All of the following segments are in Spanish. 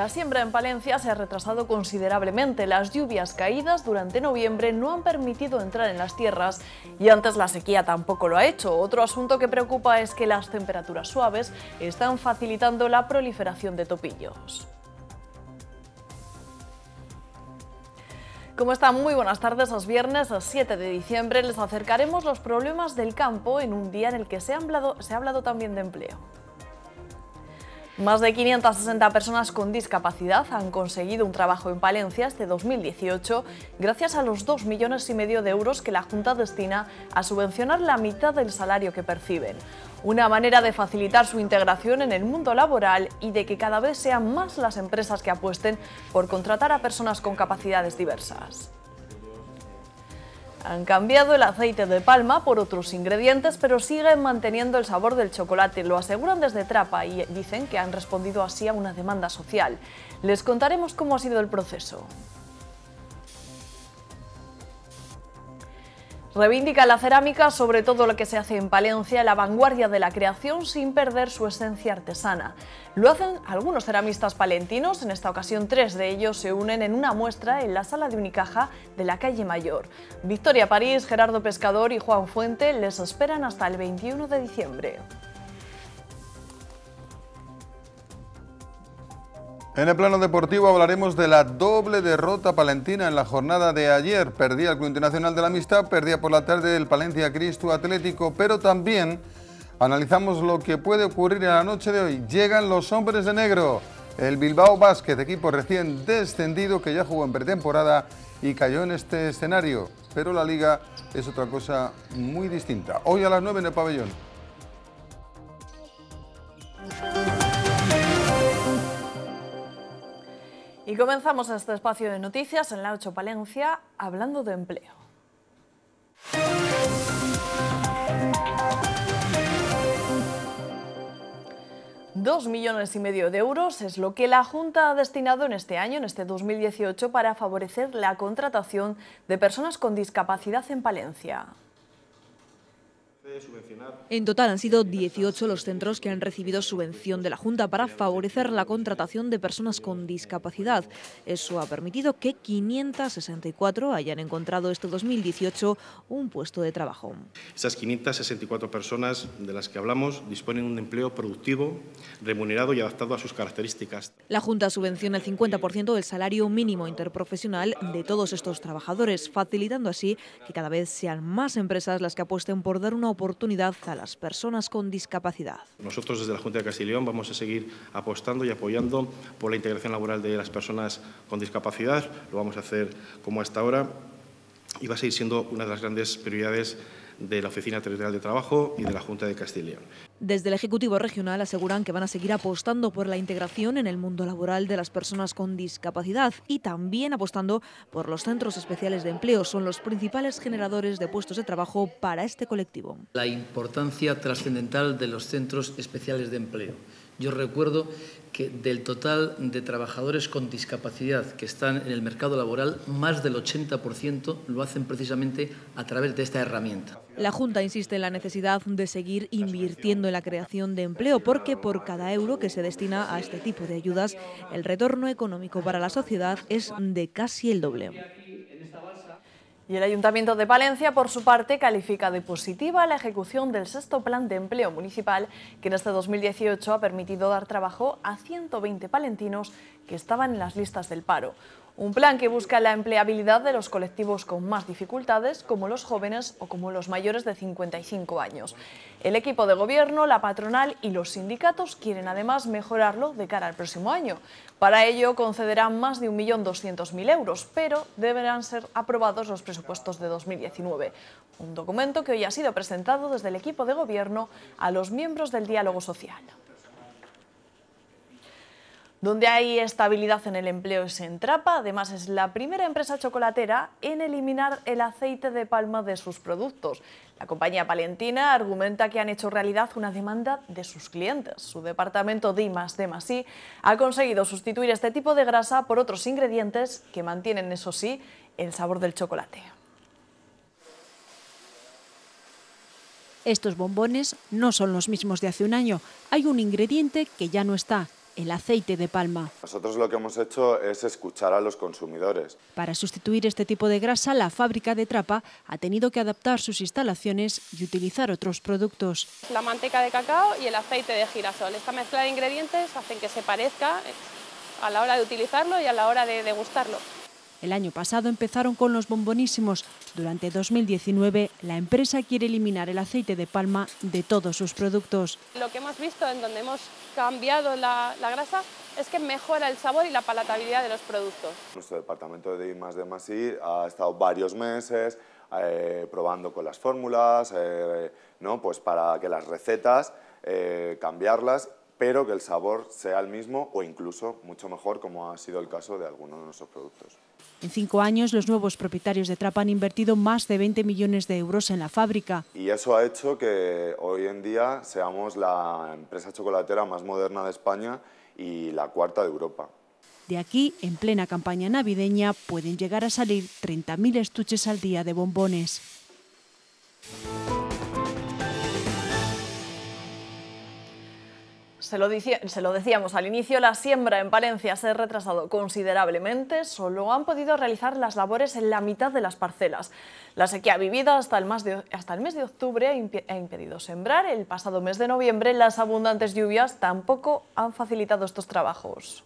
La siembra en Palencia se ha retrasado considerablemente. Las lluvias caídas durante noviembre no han permitido entrar en las tierras y antes la sequía tampoco lo ha hecho. Otro asunto que preocupa es que las temperaturas suaves están facilitando la proliferación de topillos. ¿Cómo están? Muy buenas tardes. Es viernes 7 de diciembre. Les acercaremos los problemas del campo en un día en el que se ha hablado, se ha hablado también de empleo. Más de 560 personas con discapacidad han conseguido un trabajo en Palencia este 2018 gracias a los 2 millones y medio de euros que la Junta destina a subvencionar la mitad del salario que perciben. Una manera de facilitar su integración en el mundo laboral y de que cada vez sean más las empresas que apuesten por contratar a personas con capacidades diversas. Han cambiado el aceite de palma por otros ingredientes, pero siguen manteniendo el sabor del chocolate. Lo aseguran desde Trapa y dicen que han respondido así a una demanda social. Les contaremos cómo ha sido el proceso. Reivindica la cerámica sobre todo lo que se hace en Palencia, la vanguardia de la creación sin perder su esencia artesana. Lo hacen algunos ceramistas palentinos, en esta ocasión tres de ellos se unen en una muestra en la sala de Unicaja de la calle Mayor. Victoria París, Gerardo Pescador y Juan Fuente les esperan hasta el 21 de diciembre. En el plano deportivo hablaremos de la doble derrota palentina en la jornada de ayer. Perdía el Club Internacional de la Amistad, perdía por la tarde el Palencia Cristo Atlético, pero también analizamos lo que puede ocurrir en la noche de hoy. Llegan los hombres de negro. El Bilbao Basket, equipo recién descendido que ya jugó en pretemporada y cayó en este escenario. Pero la liga es otra cosa muy distinta. Hoy a las 9 en el pabellón. Y comenzamos este espacio de noticias en la 8 Palencia hablando de empleo. Dos millones y medio de euros es lo que la Junta ha destinado en este año, en este 2018, para favorecer la contratación de personas con discapacidad en Palencia. En total han sido 18 los centros que han recibido subvención de la Junta para favorecer la contratación de personas con discapacidad. Eso ha permitido que 564 hayan encontrado este 2018 un puesto de trabajo. Esas 564 personas de las que hablamos disponen de un empleo productivo, remunerado y adaptado a sus características. La Junta subvenciona el 50% del salario mínimo interprofesional de todos estos trabajadores, facilitando así que cada vez sean más empresas las que apuesten por dar una oportunidad oportunidad a las personas con discapacidad. Nosotros desde la Junta de Castilla y León vamos a seguir apostando y apoyando por la integración laboral de las personas con discapacidad. Lo vamos a hacer como hasta ahora y va a seguir siendo una de las grandes prioridades de la Oficina Territorial de Trabajo y de la Junta de Castilla y León. Desde el Ejecutivo Regional aseguran que van a seguir apostando por la integración en el mundo laboral de las personas con discapacidad y también apostando por los centros especiales de empleo. Son los principales generadores de puestos de trabajo para este colectivo. La importancia trascendental de los centros especiales de empleo. Yo recuerdo que del total de trabajadores con discapacidad que están en el mercado laboral, más del 80% lo hacen precisamente a través de esta herramienta. La Junta insiste en la necesidad de seguir invirtiendo en la creación de empleo porque por cada euro que se destina a este tipo de ayudas, el retorno económico para la sociedad es de casi el doble. Y el Ayuntamiento de Palencia, por su parte, califica de positiva la ejecución del sexto plan de empleo municipal que en este 2018 ha permitido dar trabajo a 120 palentinos que estaban en las listas del paro. Un plan que busca la empleabilidad de los colectivos con más dificultades, como los jóvenes o como los mayores de 55 años. El equipo de gobierno, la patronal y los sindicatos quieren además mejorarlo de cara al próximo año. Para ello concederán más de 1.200.000 euros, pero deberán ser aprobados los presupuestos de 2019. Un documento que hoy ha sido presentado desde el equipo de gobierno a los miembros del diálogo social. Donde hay estabilidad en el empleo es en Trapa, además es la primera empresa chocolatera en eliminar el aceite de palma de sus productos. La compañía palentina argumenta que han hecho realidad una demanda de sus clientes. Su departamento D D ha conseguido sustituir este tipo de grasa por otros ingredientes que mantienen, eso sí, el sabor del chocolate. Estos bombones no son los mismos de hace un año. Hay un ingrediente que ya no está, el aceite de palma. Nosotros lo que hemos hecho es escuchar a los consumidores. Para sustituir este tipo de grasa, la fábrica de Trapa ha tenido que adaptar sus instalaciones y utilizar otros productos. La manteca de cacao y el aceite de girasol. Esta mezcla de ingredientes hacen que se parezca a la hora de utilizarlo y a la hora de degustarlo. El año pasado empezaron con los bombonísimos. Durante 2019, la empresa quiere eliminar el aceite de palma de todos sus productos. Lo que hemos visto en donde hemos cambiado la, grasa es que mejora el sabor y la palatabilidad de los productos. Nuestro departamento de I+D+I ha estado varios meses eh, probando con las fórmulas, eh, ¿no? pues para que las recetas eh, cambiarlas pero que el sabor sea el mismo o incluso mucho mejor, como ha sido el caso de algunos de nuestros productos. En cinco años, los nuevos propietarios de Trapa han invertido más de 20 millones de euros en la fábrica. Y eso ha hecho que hoy en día seamos la empresa chocolatera más moderna de España y la cuarta de Europa. De aquí, en plena campaña navideña, pueden llegar a salir 30.000 estuches al día de bombones. Se lo, decíamos al inicio, la siembra en Palencia se ha retrasado considerablemente, solo han podido realizar las labores en la mitad de las parcelas. La sequía vivida hasta el, hasta el mes de octubre ha impedido sembrar. El pasado mes de noviembre las abundantes lluvias tampoco han facilitado estos trabajos.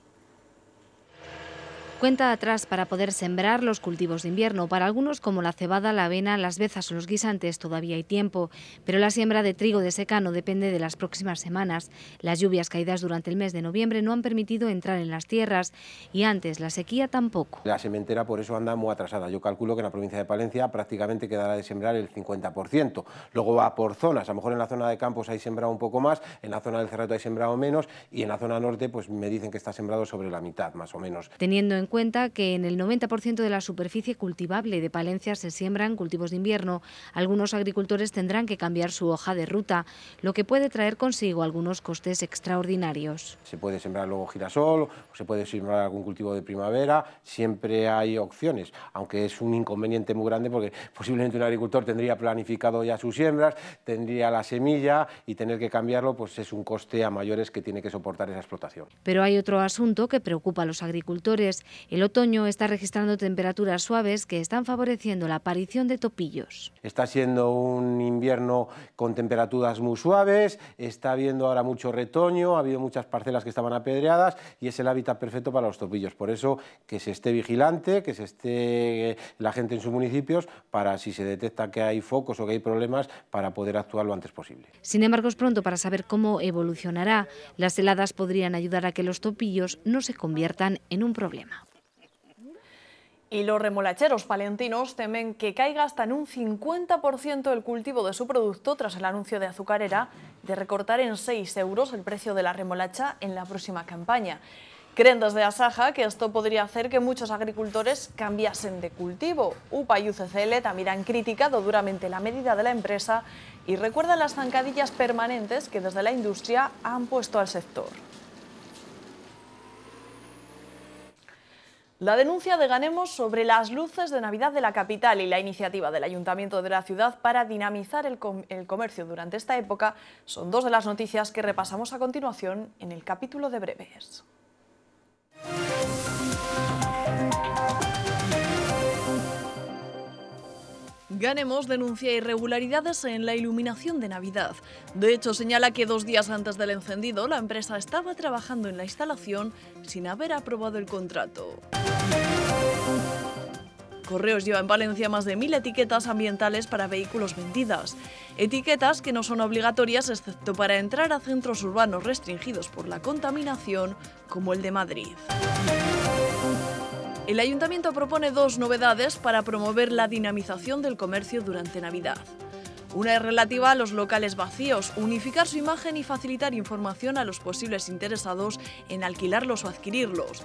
Cuenta atrás para poder sembrar los cultivos de invierno. Para algunos, como la cebada, la avena, las bezas o los guisantes, todavía hay tiempo. Pero la siembra de trigo de secano depende de las próximas semanas. Las lluvias caídas durante el mes de noviembre no han permitido entrar en las tierras y antes la sequía tampoco. La sementera por eso anda muy atrasada. Yo calculo que en la provincia de Palencia prácticamente quedará de sembrar el 50%. Luego va por zonas. A lo mejor en la zona de Campos hay sembrado un poco más, en la zona del Cerrato hay sembrado menos y en la zona norte pues me dicen que está sembrado sobre la mitad, más o menos. Teniendo en cuenta que en el 90% de la superficie cultivable de Palencia se siembran cultivos de invierno. Algunos agricultores tendrán que cambiar su hoja de ruta, lo que puede traer consigo algunos costes extraordinarios. Se puede sembrar luego girasol, o se puede sembrar algún cultivo de primavera, siempre hay opciones, aunque es un inconveniente muy grande porque posiblemente un agricultor tendría planificado ya sus siembras, tendría la semilla y tener que cambiarlo pues es un coste a mayores que tiene que soportar esa explotación. Pero hay otro asunto que preocupa a los agricultores. El otoño está registrando temperaturas suaves que están favoreciendo la aparición de topillos. Está siendo un invierno con temperaturas muy suaves, está habiendo ahora mucho retoño, ha habido muchas parcelas que estaban apedreadas y es el hábitat perfecto para los topillos. Por eso que se esté vigilante, que se esté la gente en sus municipios para si se detecta que hay focos o que hay problemas para poder actuar lo antes posible. Sin embargo, es pronto para saber cómo evolucionará. Las heladas podrían ayudar a que los topillos no se conviertan en un problema. Y los remolacheros palentinos temen que caiga hasta en un 50% el cultivo de su producto tras el anuncio de Azucarera de recortar en 6 euros el precio de la remolacha en la próxima campaña. Creen desde Asaja que esto podría hacer que muchos agricultores cambiasen de cultivo. UPA y UCCL también han criticado duramente la medida de la empresa y recuerdan las zancadillas permanentes que desde la industria han puesto al sector. La denuncia de Ganemos sobre las luces de Navidad de la capital y la iniciativa del Ayuntamiento de la ciudad para dinamizar el, comercio durante esta época son dos de las noticias que repasamos a continuación en el capítulo de breves. Ganemos denuncia irregularidades en la iluminación de Navidad. De hecho, señala que dos días antes del encendido, la empresa estaba trabajando en la instalación sin haber aprobado el contrato. Correos lleva en Valencia más de mil etiquetas ambientales para vehículos vendidas. Etiquetas que no son obligatorias excepto para entrar a centros urbanos restringidos por la contaminación, como el de Madrid. El ayuntamiento propone dos novedades para promover la dinamización del comercio durante Navidad. Una es relativa a los locales vacíos, unificar su imagen y facilitar información a los posibles interesados en alquilarlos o adquirirlos.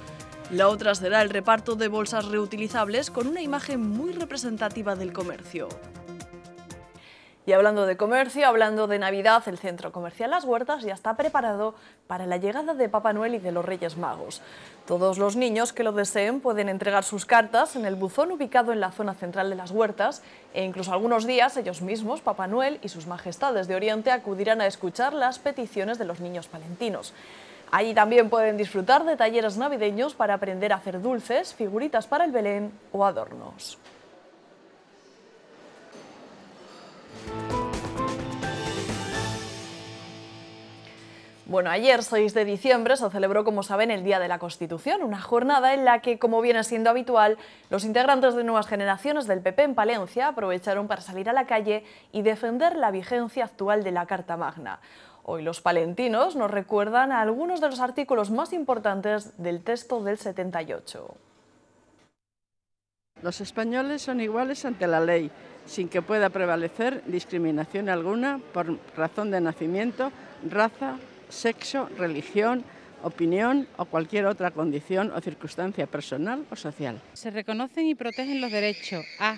La otra será el reparto de bolsas reutilizables con una imagen muy representativa del comercio. Y hablando de comercio, hablando de Navidad, el centro comercial Las Huertas ya está preparado para la llegada de Papá Noel y de los Reyes Magos. Todos los niños que lo deseen pueden entregar sus cartas en el buzón ubicado en la zona central de Las Huertas e incluso algunos días ellos mismos, Papá Noel y sus majestades de Oriente acudirán a escuchar las peticiones de los niños palentinos. Allí también pueden disfrutar de talleres navideños para aprender a hacer dulces, figuritas para el Belén o adornos. Bueno, ayer, 6 de diciembre, se celebró, como saben, el Día de la Constitución, una jornada en la que, como viene siendo habitual, los integrantes de nuevas generaciones del PP en Palencia aprovecharon para salir a la calle y defender la vigencia actual de la Carta Magna. Hoy los palentinos nos recuerdan a algunos de los artículos más importantes del texto del 78. Los españoles son iguales ante la ley, sin que pueda prevalecer discriminación alguna por razón de nacimiento, raza, sexo, religión, opinión o cualquier otra condición o circunstancia personal o social. Se reconocen y protegen los derechos a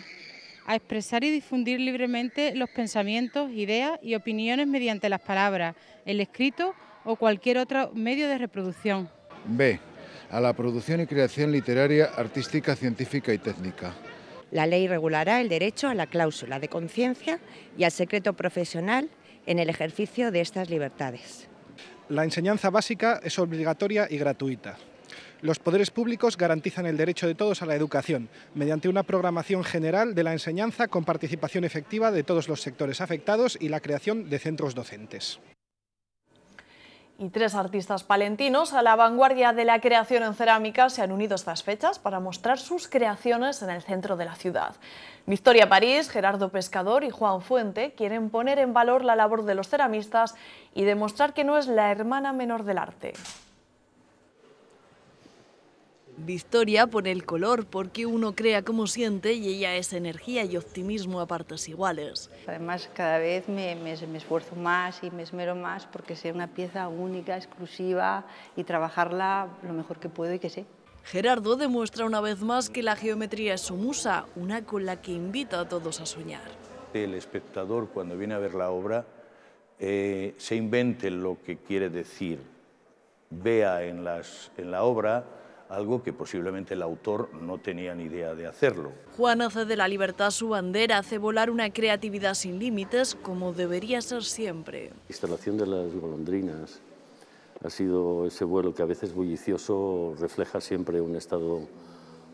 a expresar y difundir libremente los pensamientos, ideas y opiniones mediante las palabras, el escrito o cualquier otro medio de reproducción. B. A la producción y creación literaria, artística, científica y técnica. La ley regulará el derecho a la cláusula de conciencia y al secreto profesional en el ejercicio de estas libertades. La enseñanza básica es obligatoria y gratuita. Los poderes públicos garantizan el derecho de todos a la educación, mediante una programación general de la enseñanza con participación efectiva de todos los sectores afectados y la creación de centros docentes y tres artistas palentinos a la vanguardia de la creación en cerámica se han unido estas fechas para mostrar sus creaciones en el centro de la ciudad. Victoria París, Gerardo Pescador y Juan Fuente quieren poner en valor la labor de los ceramistas y demostrar que no es la hermana menor del arte. Victoria pone el color porque uno crea como siente y ella es energía y optimismo a partes iguales. Además, cada vez me, esfuerzo más y me esmero más porque sea una pieza única, exclusiva y trabajarla lo mejor que puedo y que sé. Gerardo demuestra una vez más que la geometría es su musa, una con la que invita a todos a soñar. El espectador cuando viene a ver la obra eh, se invente lo que quiere decir, vea en, las, en la obra algo que posiblemente el autor no tenía ni idea de hacerlo. Juan hace de la libertad su bandera, hace volar una creatividad sin límites como debería ser siempre. La instalación de las golondrinas ha sido ese vuelo que a veces bullicioso refleja siempre un estado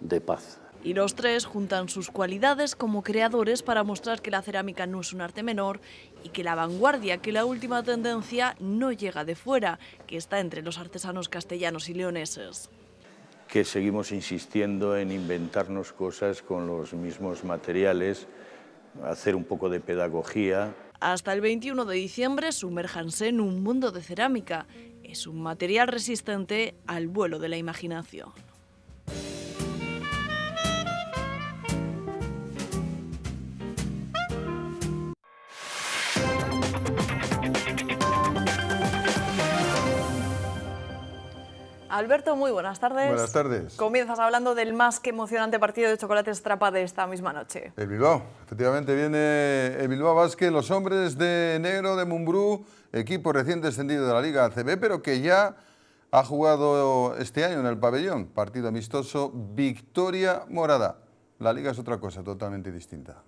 de paz. Y los tres juntan sus cualidades como creadores para mostrar que la cerámica no es un arte menor y que la vanguardia, que la última tendencia no llega de fuera, que está entre los artesanos castellanos y leoneses que seguimos insistiendo en inventarnos cosas con los mismos materiales, hacer un poco de pedagogía. Hasta el 21 de diciembre sumérjanse en un mundo de cerámica. Es un material resistente al vuelo de la imaginación. Alberto, muy buenas tardes. Buenas tardes. Comienzas hablando del más que emocionante partido de chocolate Estrapa de esta misma noche. El Bilbao. Efectivamente viene el Bilbao Basket, los hombres de negro de Mumbrú, equipo recién descendido de la Liga ACB, pero que ya ha jugado este año en el pabellón. Partido amistoso, victoria morada. La Liga es otra cosa totalmente distinta.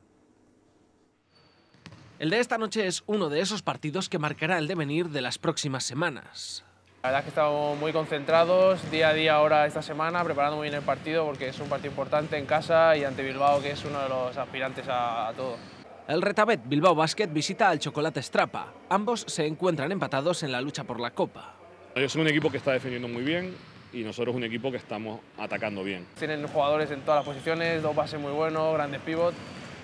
El de esta noche es uno de esos partidos que marcará el devenir de las próximas semanas. La verdad es que estamos muy concentrados día a día ahora esta semana, preparando muy bien el partido porque es un partido importante en casa y ante Bilbao que es uno de los aspirantes a, todo. El Retabet Bilbao Basket visita al Chocolate Strapa. Ambos se encuentran empatados en la lucha por la Copa. Ellos son un equipo que está defendiendo muy bien y nosotros un equipo que estamos atacando bien. Tienen jugadores en todas las posiciones, dos bases muy buenos, grandes pivots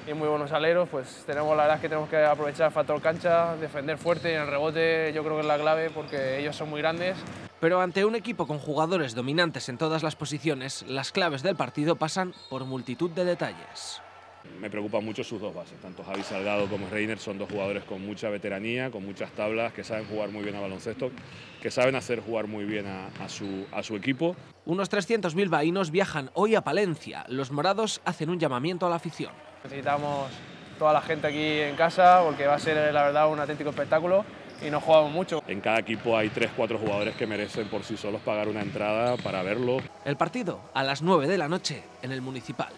y muy buenos aleros, pues tenemos la verdad es que tenemos que aprovechar el factor cancha, defender fuerte en el rebote yo creo que es la clave porque ellos son muy grandes. Pero ante un equipo con jugadores dominantes en todas las posiciones, las claves del partido pasan por multitud de detalles. Me preocupan mucho sus dos bases, tanto Javi Salgado como Reiner son dos jugadores con mucha veteranía, con muchas tablas, que saben jugar muy bien a baloncesto, que saben hacer jugar muy bien a, su, a su equipo. Unos 300.000 vaínos viajan hoy a Palencia. Los morados hacen un llamamiento a la afición. Necesitamos toda la gente aquí en casa porque va a ser la verdad un auténtico espectáculo y no jugamos mucho. En cada equipo hay 3-4 jugadores que merecen por sí solos pagar una entrada para verlo. El partido a las 9 de la noche en el Municipal.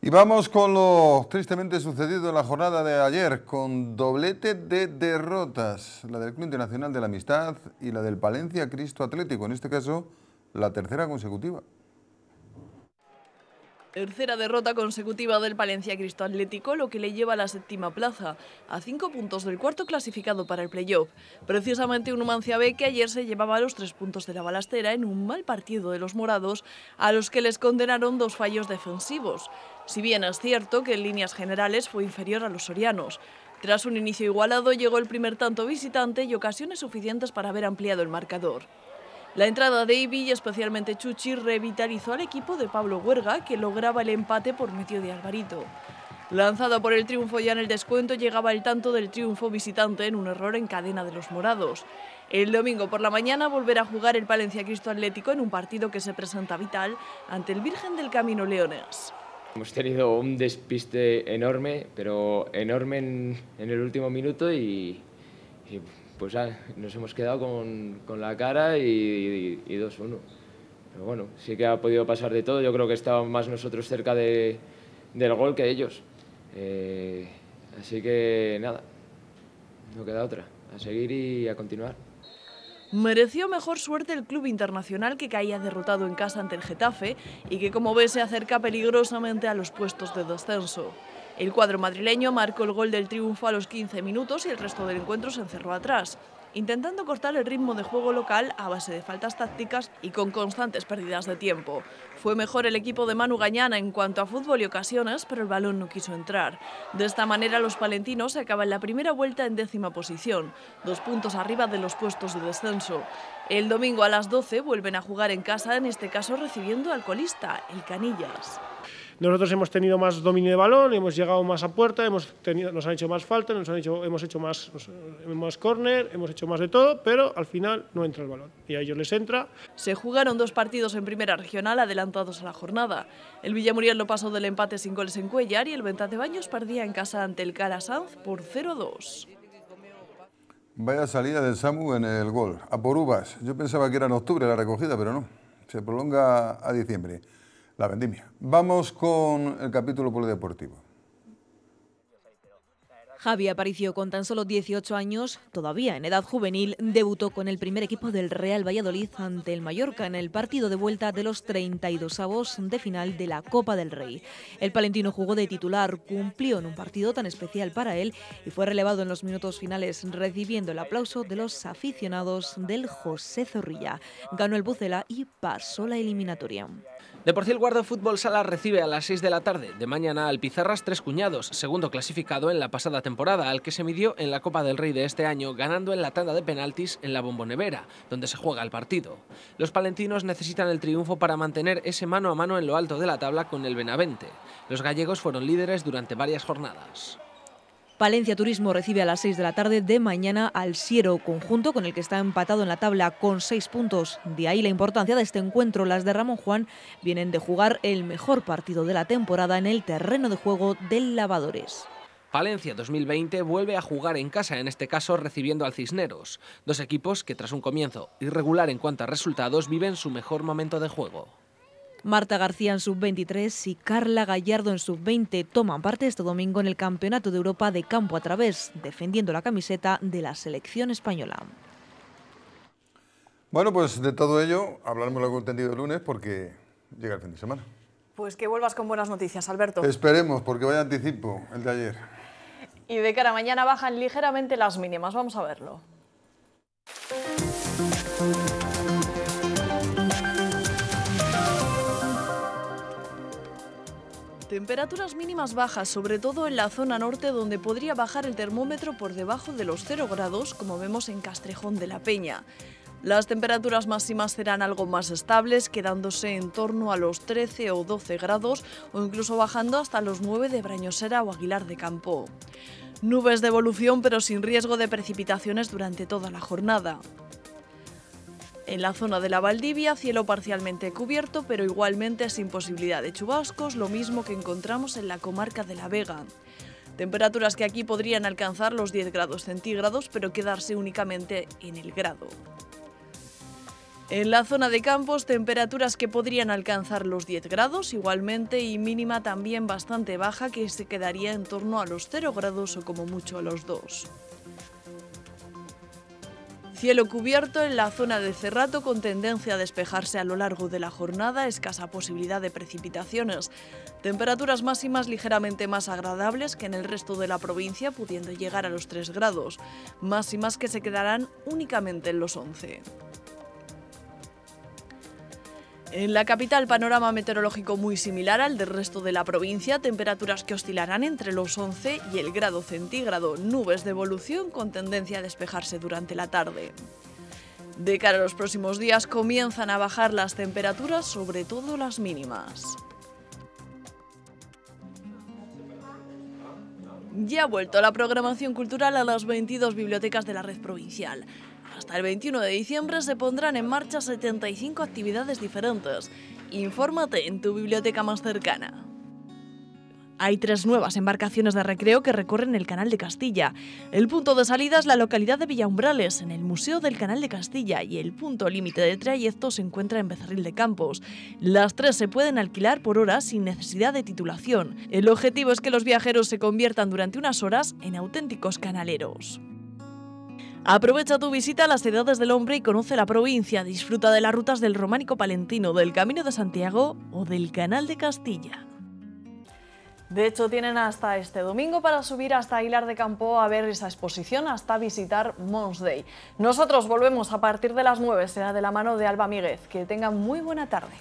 Y vamos con lo tristemente sucedido en la jornada de ayer, con doblete de derrotas, la del Club Internacional de la Amistad y la del Palencia Cristo Atlético, en este caso la tercera consecutiva. Tercera derrota consecutiva del Palencia Cristo Atlético, lo que le lleva a la séptima plaza, a cinco puntos del cuarto clasificado para el playoff. Precisamente un Numancia B que ayer se llevaba los tres puntos de la balastera en un mal partido de los morados, a los que les condenaron dos fallos defensivos. Si bien es cierto que en líneas generales fue inferior a los sorianos. Tras un inicio igualado llegó el primer tanto visitante y ocasiones suficientes para haber ampliado el marcador. La entrada de Ibi y especialmente Chuchi revitalizó al equipo de Pablo Huerga, que lograba el empate por medio de Alvarito. Lanzado por el triunfo ya en el descuento, llegaba el tanto del triunfo visitante en un error en cadena de los morados. El domingo por la mañana volverá a jugar el Palencia Cristo Atlético en un partido que se presenta vital ante el Virgen del Camino Leones. Hemos tenido un despiste enorme, pero enorme en, el último minuto y pues nos hemos quedado con, la cara y, 2-1. Pero bueno, sí que ha podido pasar de todo. Yo creo que estábamos más nosotros cerca del gol que ellos. Eh, así que nada, no queda otra. A seguir y a continuar. Mereció mejor suerte el club internacional que caía derrotado en casa ante el Getafe y que como ve se acerca peligrosamente a los puestos de descenso. El cuadro madrileño marcó el gol del triunfo a los 15 minutos y el resto del encuentro se encerró atrás, intentando cortar el ritmo de juego local a base de faltas tácticas y con constantes pérdidas de tiempo. Fue mejor el equipo de Manu Gañana en cuanto a fútbol y ocasiones, pero el balón no quiso entrar. De esta manera los palentinos acaban la primera vuelta en décima posición, dos puntos arriba de los puestos de descenso. El domingo a las 12 vuelven a jugar en casa, en este caso recibiendo al colista, el Canillas. Nosotros hemos tenido más dominio de balón, hemos llegado más a puerta, hemos tenido, nos han hecho más falta, nos han hecho, hemos hecho más, más córner, hemos hecho más de todo, pero al final no entra el balón y a ellos les entra. Se jugaron dos partidos en primera regional adelantados a la jornada. El Villamuriel lo pasó del empate sin goles en Cuellar y el Venta de Baños perdía en casa ante el Calasanz por 0-2. Vaya salida del Samu en el gol, a por uvas. Yo pensaba que era en octubre la recogida, pero no, se prolonga a diciembre la vendimia. Vamos con el capítulo polideportivo. Javi Aparicio, con tan solo 18 años, todavía en edad juvenil, debutó con el primer equipo del Real Valladolid ante el Mallorca en el partido de vuelta de los 32 avos de final de la Copa del Rey. El palentino jugó de titular, cumplió en un partido tan especial para él y fue relevado en los minutos finales, recibiendo el aplauso de los aficionados del José Zorrilla. Ganó el Bucela y pasó la eliminatoria. Deportivo Guarda Fútbol Sala recibe a las 6 de la tarde de mañana al Pizarras Tres Cuñados, segundo clasificado en la pasada temporada, al que se midió en la Copa del Rey de este año, ganando en la tanda de penaltis en la Bombonevera, donde se juega el partido. Los palentinos necesitan el triunfo para mantener ese mano a mano en lo alto de la tabla con el Benavente. Los gallegos fueron líderes durante varias jornadas. Valencia Turismo recibe a las 6 de la tarde de mañana al Siero, conjunto con el que está empatado en la tabla con 6 puntos. De ahí la importancia de este encuentro. Las de Ramón Juan vienen de jugar el mejor partido de la temporada en el terreno de juego del Lavadores. Valencia 2020 vuelve a jugar en casa, en este caso recibiendo al Cisneros, dos equipos que tras un comienzo irregular en cuanto a resultados viven su mejor momento de juego. Marta García en sub-23 y Carla Gallardo en sub-20 toman parte este domingo en el Campeonato de Europa de Campo a través, defendiendo la camiseta de la selección española. Bueno, pues de todo ello hablaremos luego entendido el lunes porque llega el fin de semana. Pues que vuelvas con buenas noticias, Alberto. Esperemos, porque vaya anticipo el de ayer. Y de cara a mañana bajan ligeramente las mínimas, vamos a verlo. Temperaturas mínimas bajas, sobre todo en la zona norte, donde podría bajar el termómetro por debajo de los 0 grados, como vemos en Castrejón de la Peña. Las temperaturas máximas serán algo más estables, quedándose en torno a los 13 o 12 grados o incluso bajando hasta los 9 de Brañosera o Aguilar de Campo. Nubes de evolución pero sin riesgo de precipitaciones durante toda la jornada. En la zona de la Valdivia, cielo parcialmente cubierto, pero igualmente sin posibilidad de chubascos, lo mismo que encontramos en la comarca de La Vega. Temperaturas que aquí podrían alcanzar los 10 grados centígrados, pero quedarse únicamente en el grado. En la zona de campos, temperaturas que podrían alcanzar los 10 grados igualmente y mínima también bastante baja que se quedaría en torno a los 0 grados o como mucho a los 2. Cielo cubierto en la zona de Cerrato con tendencia a despejarse a lo largo de la jornada, escasa posibilidad de precipitaciones. Temperaturas máximas ligeramente más agradables que en el resto de la provincia, pudiendo llegar a los 3 grados. Máximas que se quedarán únicamente en los 11. En la capital, panorama meteorológico muy similar al del resto de la provincia, temperaturas que oscilarán entre los 11 y el grado centígrado, nubes de evolución con tendencia a despejarse durante la tarde. De cara a los próximos días comienzan a bajar las temperaturas, sobre todo las mínimas. Ya ha vuelto la programación cultural a las 22 bibliotecas de la red provincial. Hasta el 21 de diciembre se pondrán en marcha 75 actividades diferentes. Infórmate en tu biblioteca más cercana. Hay tres nuevas embarcaciones de recreo que recorren el Canal de Castilla. El punto de salida es la localidad de Villaumbrales, en el Museo del Canal de Castilla, y el punto límite de trayecto se encuentra en Becerril de Campos. Las tres se pueden alquilar por horas sin necesidad de titulación. El objetivo es que los viajeros se conviertan durante unas horas en auténticos canaleros. Aprovecha tu visita a las ciudades del hombre y conoce la provincia. Disfruta de las rutas del Románico Palentino, del Camino de Santiago o del Canal de Castilla. De hecho, tienen hasta este domingo para subir hasta Aguilar de Campo a ver esa exposición, hasta visitar Mons Day. Nosotros volvemos a partir de las 9, será de la mano de Alba Míguez. Que tengan muy buena tarde.